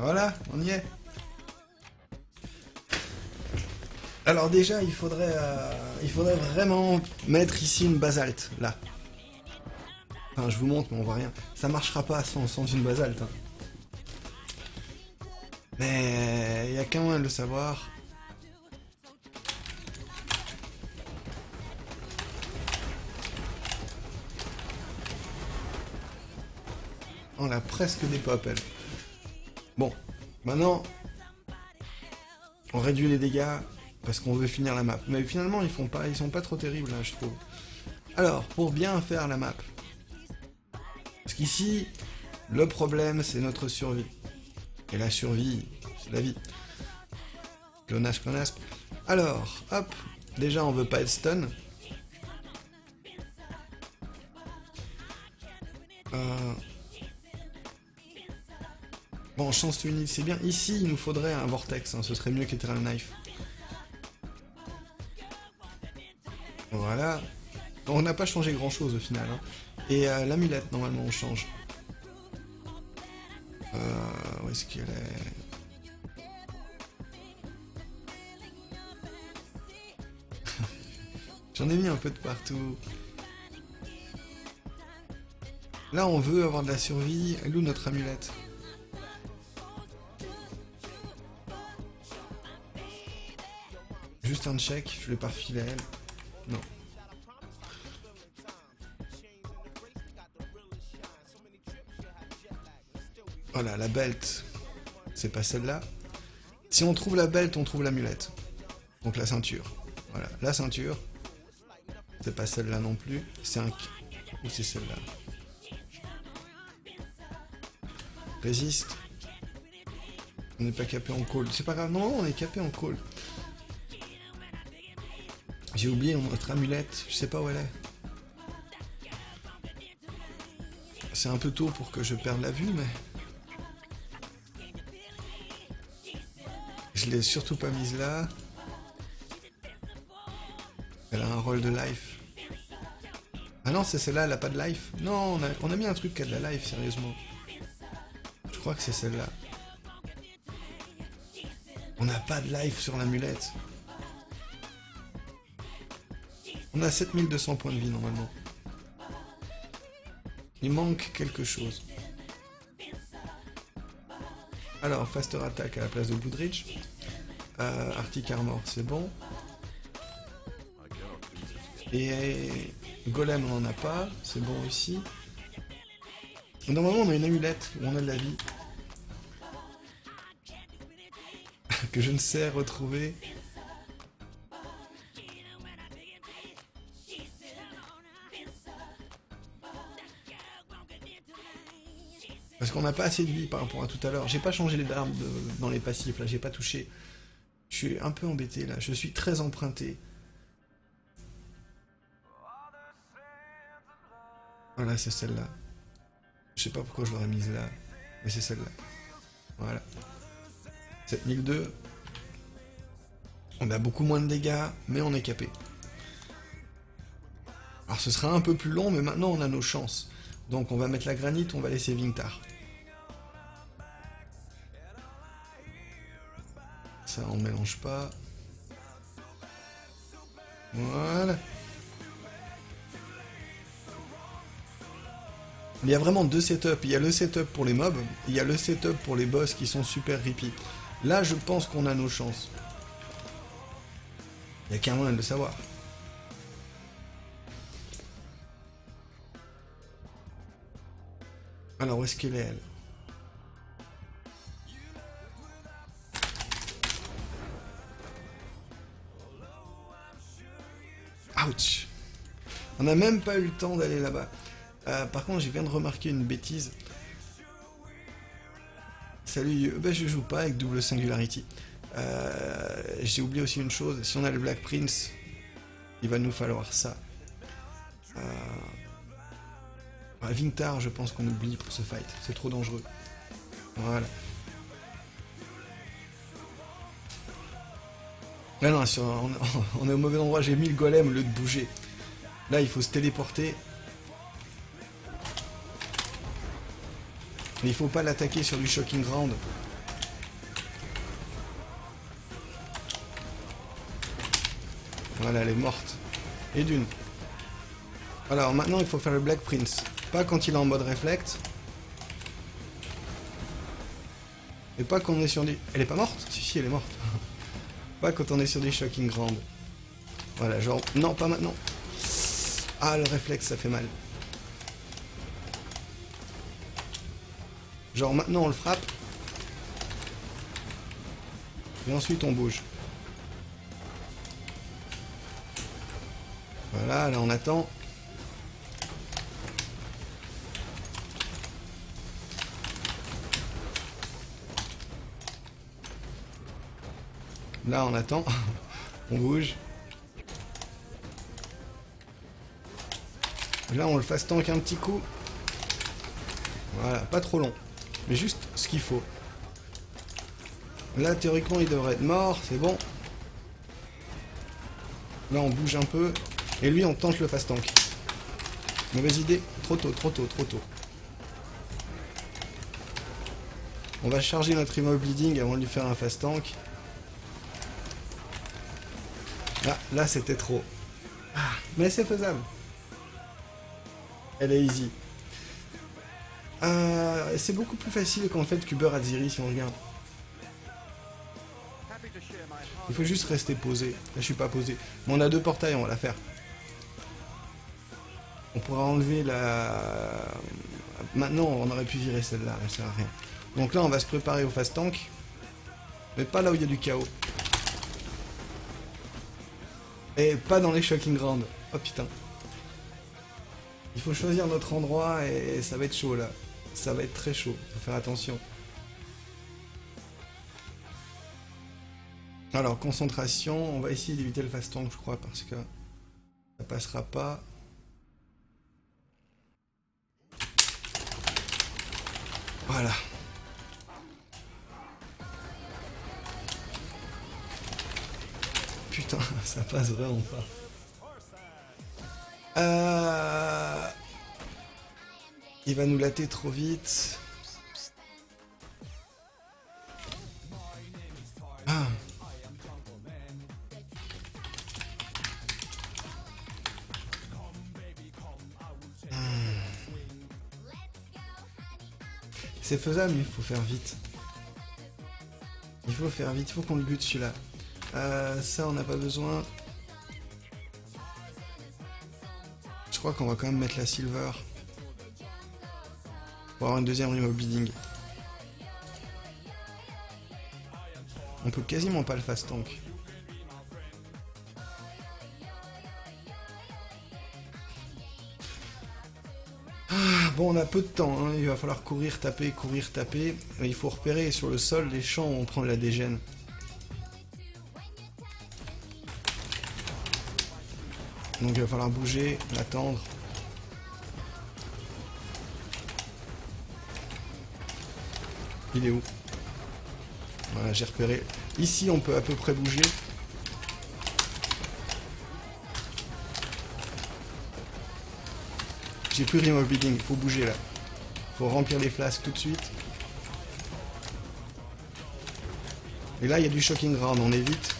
Voilà, on y est. Alors déjà, il faudrait, euh, il faudrait vraiment mettre ici une basalte, là. Enfin, je vous montre, mais on voit rien. Ça marchera pas sans, sans une basalte. hein. Mais il y a qu'un moyen de le savoir. On a presque des pop, elle. Bon, maintenant, on réduit les dégâts parce qu'on veut finir la map. Mais finalement, ils font pas, ils sont pas trop terribles, là, je trouve. Alors, pour bien faire la map, parce qu'ici, le problème, c'est notre survie. Et la survie, c'est la vie. Clonaspe, clonaspe. Alors, hop, déjà, on veut pas être stun. Euh, Bon, chance unique, c'est bien. Ici, il nous faudrait un vortex, hein, ce serait mieux qu'Eternal Knife. Voilà. On n'a pas changé grand chose au final. hein. Et euh, l'amulette, normalement, on change. Euh, où est-ce qu'elle est? J'en ai mis un peu de partout. Là, on veut avoir de la survie. Elle notre amulette Juste un check, je l'ai pas refilé à elle. Non. Voilà, la belt, c'est pas celle-là. Si on trouve la belt, on trouve l'amulette. Donc la ceinture. Voilà, la ceinture. C'est pas celle-là non plus. 5. Ou c'est celle-là. Résiste. On n'est pas capé en call. C'est pas grave, non, on est capé en call. J'ai oublié notre amulette, je sais pas où elle est. C'est un peu tôt pour que je perde la vue, mais... Je l'ai surtout pas mise là. Elle a un rôle de life. Ah non, c'est celle-là, elle a pas de life. Non, on a, on a mis un truc qui a de la life, sérieusement. Je crois que c'est celle-là. On n'a pas de life sur l'amulette. On a 7200 points de vie normalement. Il manque quelque chose. Alors, Faster Attack à la place de Goodrich. Euh, Arctic Armor, c'est bon. Et Golem, on n'en a pas. C'est bon ici. Normalement, on a une amulette où on a de la vie. que je ne sais retrouver. Parce qu'on n'a pas assez de vie par rapport à tout à l'heure. J'ai pas changé les armes dans les passifs, là, j'ai pas touché. Je suis un peu embêté, là. Je suis très emprunté. Voilà, c'est celle-là. Je sais pas pourquoi je l'aurais mise là, mais c'est celle-là. Voilà. 7002. On a beaucoup moins de dégâts, mais on est capé. Alors ce sera un peu plus long, mais maintenant on a nos chances. Donc on va mettre la granite, on va laisser Vintar. Ça on mélange pas. Voilà. Il y a vraiment deux setups. Il y a le setup pour les mobs, il y a le setup pour les boss qui sont super rippy. Là, je pense qu'on a nos chances. Il y a qu'un moyen de le savoir. Alors, où est-ce qu'elle est, elle? Ouch On n'a même pas eu le temps d'aller là-bas. Euh, par contre, je viens de remarquer une bêtise. Salut, bah, je joue pas avec double singularity. Euh, J'ai oublié aussi une chose, si on a le Black Prince, il va nous falloir ça. Vintar, je pense qu'on oublie pour ce fight, c'est trop dangereux. Voilà. Non, non, on, est au mauvais endroit, j'ai mis le golem au lieu de bouger. Là, il faut se téléporter. Mais il faut pas l'attaquer sur du shocking ground. Voilà, elle est morte. Et d'une. Alors maintenant, il faut faire le Black Prince. Pas quand il est en mode reflect. Et pas quand on est sur du... Elle est pas morte? Si, si, elle est morte. pas quand on est sur des shocking grandes. Voilà, genre... Non, pas maintenant. Ah, le réflexe, ça fait mal. Genre maintenant, on le frappe. Et ensuite, on bouge. Voilà, là, on attend. Là, on attend. on bouge. Là, on le fasse tank un petit coup. Voilà, pas trop long. Mais juste ce qu'il faut. Là, théoriquement, il devrait être mort, c'est bon. Là, on bouge un peu. Et lui, on tente le fast tank. Mauvaise idée. Trop tôt, trop tôt, trop tôt. On va charger notre immobilizing avant de lui faire un fast tank. Là, ah, là c'était trop. Ah, mais c'est faisable. Elle est easy. Euh, c'est beaucoup plus facile qu'en fait qu'Uber Aziri si on regarde. Il faut juste rester posé. Là, je suis pas posé. Mais on a deux portails, on va la faire. On pourra enlever la... Maintenant, on aurait pu virer celle-là, elle sert à rien. Donc là, on va se préparer au fast tank. Mais pas là où il y a du chaos. Et pas dans les shocking ground. Oh putain. Il faut choisir notre endroit et ça va être chaud là. Ça va être très chaud. Faut faire attention. Alors, concentration. On va essayer d'éviter le fast tank, je crois, parce que ça passera pas. Voilà. Putain, ça passe vraiment pas. Euh... Il va nous latter trop vite. Ah. C'est faisable, mais il faut faire vite. Il faut faire vite, il faut qu'on le bute celui-là. Euh, ça, on n'a pas besoin. Je crois qu'on va quand même mettre la silver. Pour avoir une deuxième remobiling. On peut quasiment pas le fast tank. Ah, bon, on a peu de temps, hein. il va falloir courir, taper, courir, taper. Il faut repérer sur le sol les champs où on prend la dégène. Donc il va falloir bouger, l'attendre. Il est où? Voilà, j'ai repéré. Ici, on peut à peu près bouger. J'ai plus rien au building, il faut bouger là. Il faut remplir les flasques tout de suite. Et là, il y a du shocking ground, on évite.